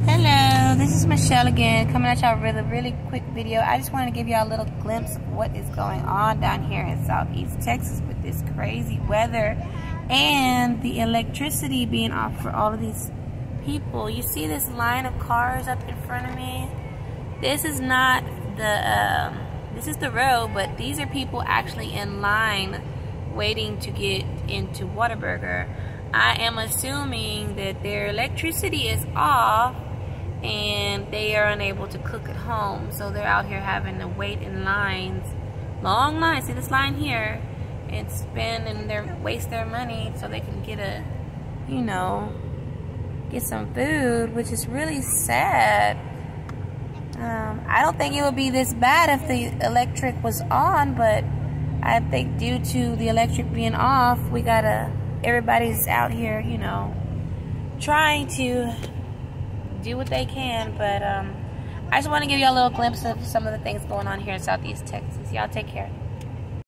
Hello, this is Michelle again, coming at y'all with a really quick video. I just wanted to give y'all a little glimpse of what is going on down here in Southeast Texas with this crazy weather and the electricity being off for all of these people. You see this line of cars up in front of me? This is not the, um, this is the road, but these are people actually in line waiting to get into Whataburger. I am assuming that their electricity is off and they are unable to cook at home. So they're out here having to wait in lines, long lines. See this line here and spend and their waste their money so they can get a, you know, get some food, which is really sad. Um, I don't think it would be this bad if the electric was on, but I think due to the electric being off, we gotta, everybody's out here, you know, trying to do what they can, but um, I just want to give you a little glimpse of some of the things going on here in Southeast Texas. Y'all take care.